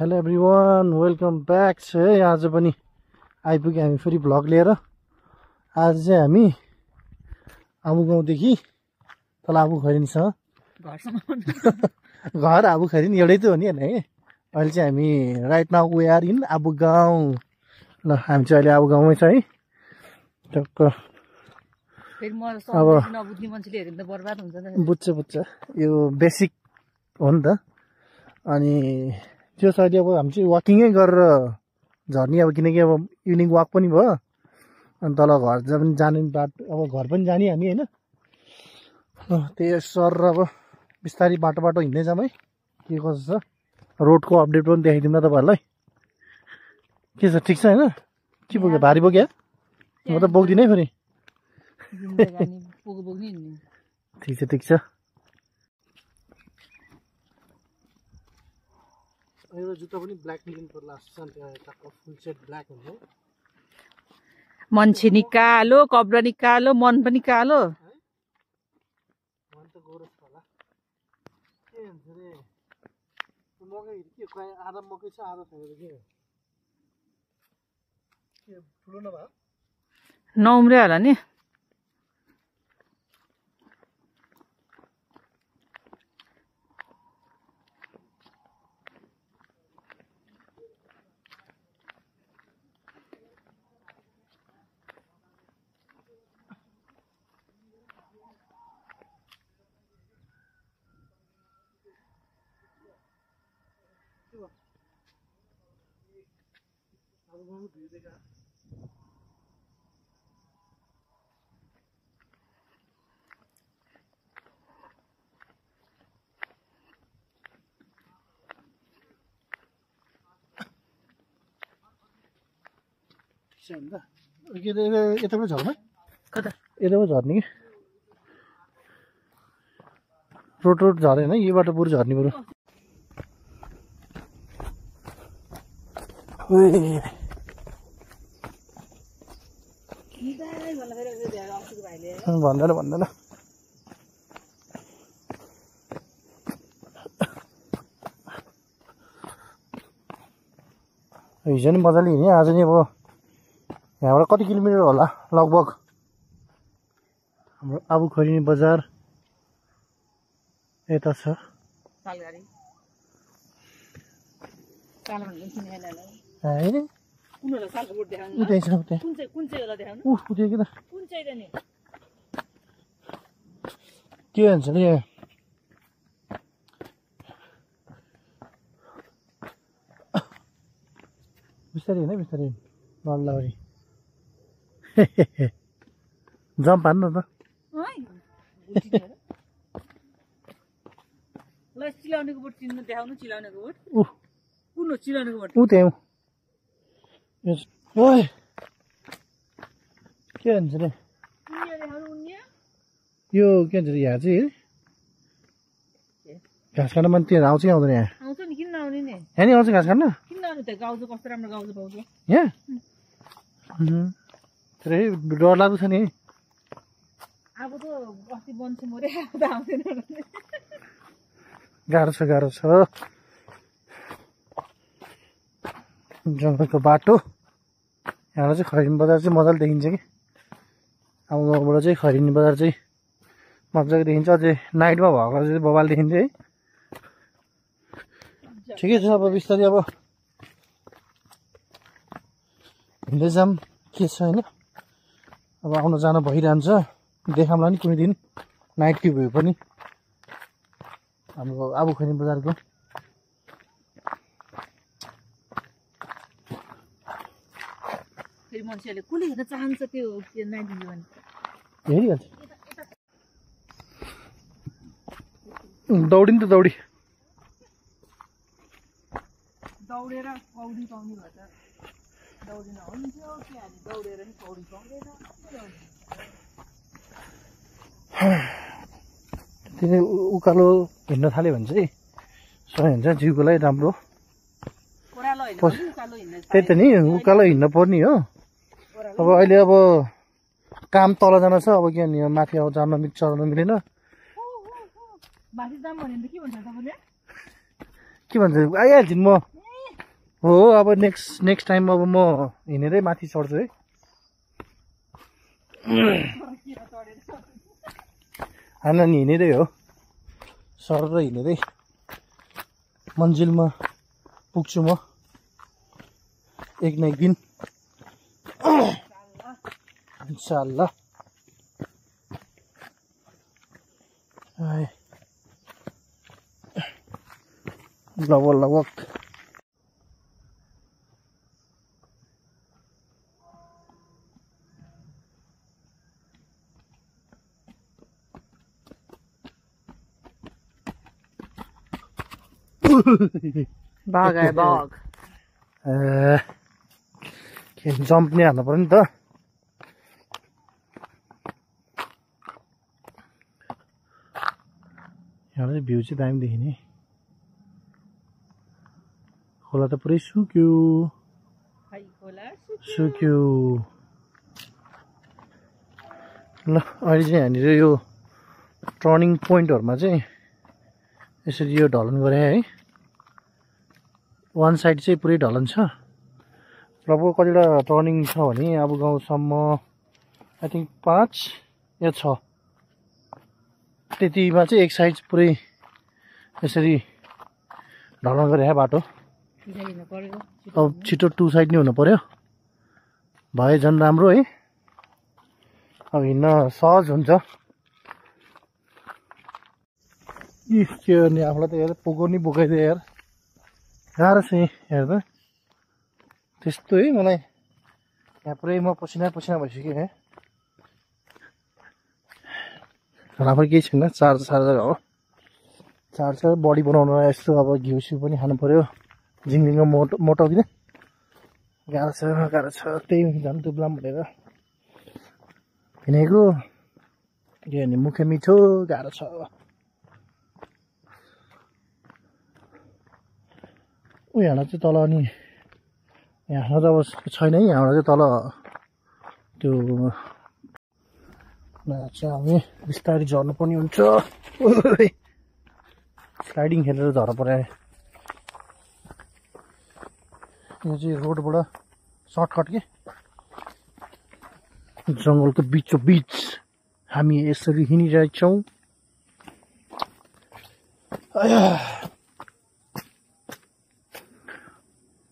Hello everyone welcome back छ है। आज पनि आइपुग्यो हामी फेरि भ्लग लिएर। आज चाहिँ हामी आबु गाउँदेखि तल आबु खरिनसँग घरसम्म। घर आबु खरिन एउटै त हो नि होइन है। अहिले चाहिँ हामी right now we are in Abu गाउँ। ल हामी चाहिँ अहिले आबु गाउँमै छ है। टक्क। अब- बुझ्छ बुझ्छ। यो बेसिक हो नि त। अनि त्यो अहिले अब हामी चाहिँ वाकिङै गरेर झर्ने अब किनकि अब इभिनिङ वाक पनि भयो। अनि तल घर जा पनि जाने बाटो अब घर पनि जाने हामी होइन? त्यही सर अब बिस्तारै बाटो बाटो हिँड्दै जाऊँ है के कसो छ? रोडको अपडेट पनि देखाइदिउँ न तपाईँहरूलाई। के छ ठिक छ होइन? के बोक्यो भारी बोक्यो म त बोक्दिनँ है फेरि। ठिक छ ठिक छ। मेरो जुत्ता पनि ब्ल्याक लिनु पर्ला फुल सेट ब्ल्याक हुन्छ मान्छे निकालो कपडा निकालो मन पनि कालो। मन त गोरस होला। के भन्छ रे? त्यो मकै के कहीँ आधा मकै छ आधा छैन के ठुलो नभए? नउम्रे होला नि। यताबाट झर्नु कता यताबाट झर्ने कि रोड रोड झरेन यो बाटो बरु झर्ने बरु भन्दैन भन्दैन। हिजो नि मजाले हिँड्यो आज नि अब यहाँबाट कति किलोमिटर होला लगभग? हाम्रो आबु खरिनी बजार यता छ। कि भन्छ नि बिस्तारै होइन बिस्तारै। नल्लावरी जम्प हान्नु त। चिलाउनेको बोट चिन्नु देखाउनु चिलाउनेको बोट। ऊ कुन हो चिलाउनेको बोट? ऊ त्यहाँ ओए के भन्छ रे उन्निया देखाउनु उन्निया यो के भन्छ यहाँ चाहिँ घाँस खान मान्छे आउँछ कि आउँदैन यहाँ आउँछ नि किन नआउने नि यहाँ नि आउँछ घाँस खान किन नआउने त गाउँछ कस्तो राम्रो गाउँछ पाउँछ यहाँ तर डर लाग्दो छ नि। गाह्रो छ गाह्रो छ जङ्गलको बाटो। यहाँबाट चाहिँ खैरिनी बजार चाहिँ मजाले देखिन्छ कि। अब गाउँबाट चाहिँ खैरिनी बजार चाहिँ मजाले देखिन्छ। अझै नाइटमा भएको चाहिँ बबाल देखिन्छ है। ठिकै छ अब बिस्तारै अब हिँड्दै जाऊँ के छ होइन? अब आउनु जानु भइरहन्छ। देखाउँला नि कुनै दिन। नाइटकै भ्यू पनि। हाम्रो आबु खैनी बजारको। मान्छेहरूले कसले हेर्न चाहन्छ त्यो नाइन्टिन भने हेरिहाल्छ। दौडी नि त दौडी। दौडेर पौडी पाउने भए त दौडिन हुन्थ्यो के हामी दौडेर नि पौडी पाउँदैन। त्यो उ- उकालो हिँड्न थाल्यो भने चाहिँ सही हुन्छ जिउको लागि राम्रो त्यही त नि उकालो हिँड्न पर्ने हो। अब अहिले अब काम तल जान छ अब के माथि अब जान मिल्छ चढ्न मिलेन। के भन्छ आइहाल्छु म। हो अब नेक्स्ट नेक्स्ट टाइम अब म हिँडेरै माथि चढ्छु है। होइन नि हिँडेरै हो। सर र हिँडेरै। मन्जिलमा पुग्छु म। एक न एक दिन। आए। लगभग लगभग बाघ आयो बाघ ए, के जम्प नै हाल्नु पऱ्यो नि त यहाँ चाहिँ भ्यू चाहिँ दामी देखिने खोला त पुरै सुक्यो सुक्यो ल अहिले चाहिँ यहाँनिर यो टर्निङ पोइन्टहरूमा चाहिँ यसरी यो ढलन गरे है वान साइड चाहिँ पुरै ढलन छ लगभग कतिवटा टर्निङ छ भने अब गाउँसम्म आई थिङ्क पाँच या छ त्यतिमा चाहिँ एक साइड पुरै यसरी ढलन गरे है बाटो। पऱ्यो अब छिटो टु साइड नै हुनु पर्यो। भए झन् राम्रो है। अब हिँड्न सहज हुन्छ। इ के गर्ने आफूलाई त हेर पोको नि बोकाइदियो यार। गाह्रो छ हेर त। त्यस्तो है मलाई। यहाँ पुरै म पसिना पसिना भइसक्यो है। राम्रो केही छैन चार्जर चार्जर हो। चार्जर बडी बनाउनु यस्तो अब घिउ सिउ पनि खानु पऱ्यो झिङझिङको मोटो मोटाउँदिनँ गाह्रो छ गाह्रो छ त्यही झन् दुब्लाम भनेर हिँडेको के भने मुखे मिठो गाह्रो छ। ऊ यहाँबाट चाहिँ तल अनि यहाँ त अब छैन है यहाँबाट चाहिँ तल। त्यो चाहिँ हामी? बिस्तारै झर्नु पनि हुन्छ। स्लाइडिङ खेलेर झर पऱ्यो यो चाहिँ रोडबाट सर्टकट के? जङ्गलको बिचो बिच। हामी यसरी हिँडिरहेछौँ।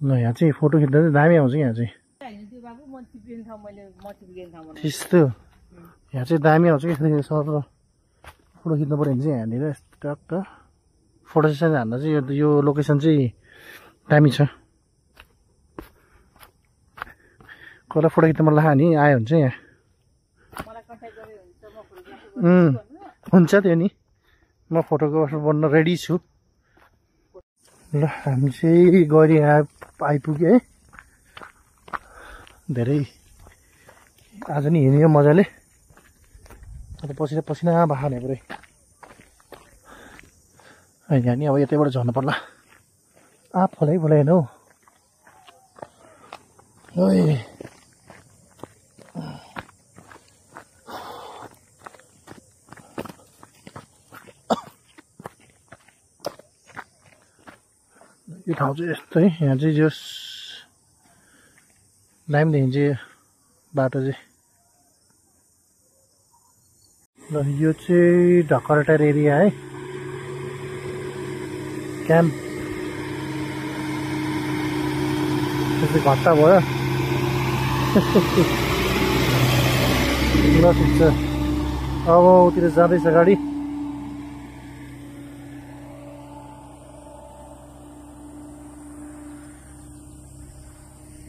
ल यहाँ चाहिँ फोटो खिच्दा चाहिँ दामी आउँछ यहाँ चाहिँ? त्यस्तो। यहाँ चाहिँ दामी आउँछ कि सर फोटो खिच्नु पऱ्यो भने चाहिँ यहाँनिर टक्क फोटो सेसन हान्दा चाहिँ यो यो लोकेसन चाहिँ दामी छ। कसलाई फोटो खिच्नु मन लाग्यो भने आयो भने चाहिँ यहाँ। हुन्छ त्यो नि। म फोटोग्राफर बन्न रेडी छु। ल हामी चाहिँ गरी आइ आइपुग्यो है। धेरै आज नि हिँड्यो मजाले। अन्त पसिना पसिना भाने पुरै होइन नि अब यतैबाट झर्नु पर्ला। आ फोलै फोलै हेर्नु। हौ यो ठाउँ चाहिँ यस्तै यहाँ चाहिँ जस दामीदेखि चाहिँ बाटो चाहिँ ल यो चाहिँ ढकरटार एरिया है। क्याम्प। त्यस्तै घट्टा भयो। ल ठिक छ। अब उतिर जाँदैछ गाडी।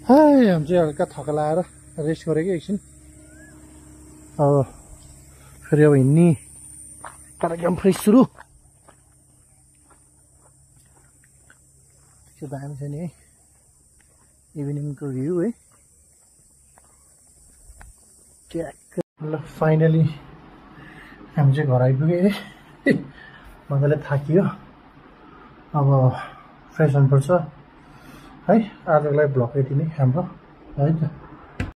हामी चाहिँ हल्का थका लगाएर रेस्ट गरेको एकछिन। अब फेरि अब हिँड्ने कार्यक्रम फेरि सुरु त्यो दामी छ नि है इभिनिङको भ्यू है ट्याक्क ल फाइनली हामी चाहिँ घर आइपुग्यो है मजाले थाकियो अब फ्रेस हुनुपर्छ है आजको लागि भ्लग यति नै हाम्रो है त